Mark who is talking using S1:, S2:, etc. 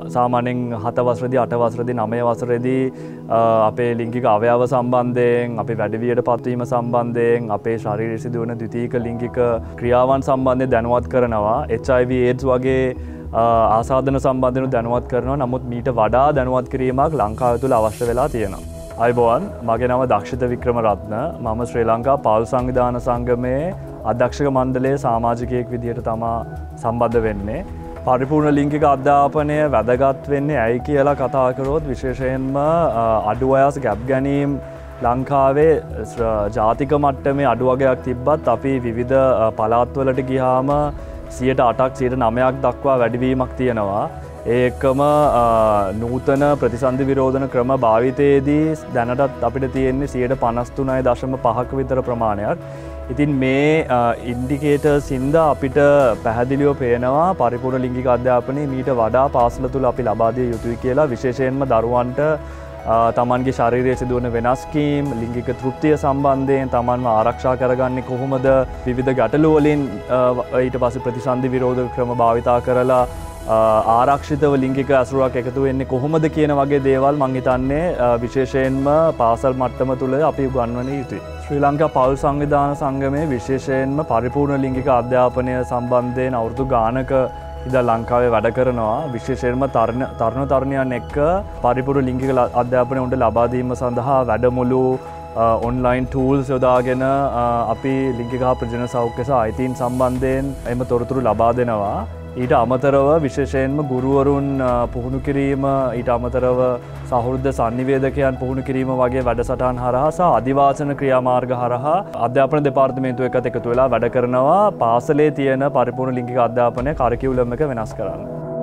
S1: සාමානෙන් හතවසරදි අටවසරදි නමය වසරදී අපේ ලිංගික අවයාව සම්බන්ධයෙන් අපි වැඩවියට පත්වීම සම්බන්ධයෙන් අපේ ශරීරය සිදුවන දවිතීක ලිංගික ක්‍රියාවන් සම්බන්ධය දැනුවත් කරනවා HIV ඒඩ්ස් වගේ ආසාධන සම්බන්ධනු දැනුවත් කරනවා නමුත් මීට වඩා දැනුවත් කිරීමක් ලංකාව තුළ අවශ්‍ය වෙලා තියෙනවා. අයිබෝවන් මගේ නම දක්ෂිත වික්‍රම රත්න මම ශ්‍රී ලංකා පවල් සංවිධාන සංගමයේ අධ්‍යක්ෂක මණ්ඩලේ සාමාජිකයෙක් විදිහට තමා සම්බද්ධ වෙන්නේ. පරිපූර්ණ ලිංකික අධ්‍යාපනය වැදගත් වෙන්නේ ඇයි කියලා කතාකරොත් විශේෂයෙන්ම අඩුවයස් ගැබ් ගැනීම් ලංකාවේ ජාතික මට්ටමේ අඩුවගයක් තිබ්බත් අපි විවිධ පලාත්වලට ගිහාම සියට අටක් සියට නමයක් දක්වා වැඩිවීමක් තියෙනවා. ඒකම නූතන ප්‍රතිසන්ධි විරෝධන ක්‍රම භාවිතයේදී දැනටත් අපිට තියෙන්නේ සියට පනස්තුනයි දශම පහක විතර ප්‍රමාණයක්. ඉතින් මේ ඉන්ඩිකේට සින්ද අපිට පැහැදිලියෝ පේනවා පරිපුර ලිංගික අධ්‍යාපනය මීට වඩා පාසල තුළ අපි ලබාදිය යුතුයි කියලා විශේෂයෙන්ම දරුවන්ට තමන්ගේ ශරීරය සිදුවන වෙනස්කීම් ලිංගික තෘප්තිය සම්බන්ධයෙන් තමන්ම ආරක්ෂා කරගන්නේ කොහොමද විවිධ ගැටලුවලින් ඊට පස ප්‍රතිසන්ධි විරෝධ ක්‍රම භාවිතා කරලා ආරක්ෂිතව ලිංගික ඇසුරක් එකතු වෙන්නේ කොහොමද කියන වගේ දේවල් මංහිතන්නේ විශේෂයෙන්ම පාසල් මට්ටම තුළ අපි ගන්වන යුතුයි. ශ්‍රී ලංකා පවල් සංවිධාන සංගමය විශේෂයෙන්ම පරිපූර්ණ ලිංගික අධ්‍යාපනය සම්බන්ධයෙන් අවුරදු ගානක ඉද ලංකාවේ වැඩ කරනවා විශේෂයෙන්ම තරුණ තරුණයන් එක්ක පරිපුර ලිංගික අධ්‍යාපනය උන්ට ලබාදීම සඳහා වැඩමුළු ඔන්ලයින් ටූල්ස් යොදාගෙන අපි ලිංගිකා ප්‍රජන සෞඛ්‍යස අයිතින් සම්බන්ධයෙන් එම තොරතුරු ලබා දෙනවා. ඊට අමතරව විශේෂයෙන්ම ගුරුවරුන් පුහුණු කිරීම ඊට අමතරව සහෘද්ධ සන්නිවේදකයන් පුහුණු කිරීම වගේ වැඩසටන් හරහා අධිවාසන ක්‍රියාමාර්ග හරහා අධ්‍යාපන දෙපාර්තමේන්තුව එකත් එකතු වෙලා වැඩ කරනවා පාසලේ තියෙන පරිපූර්ණ ලිංගික අධ්‍යාපනය කරකිවුලම එක වෙනස් කරන්න.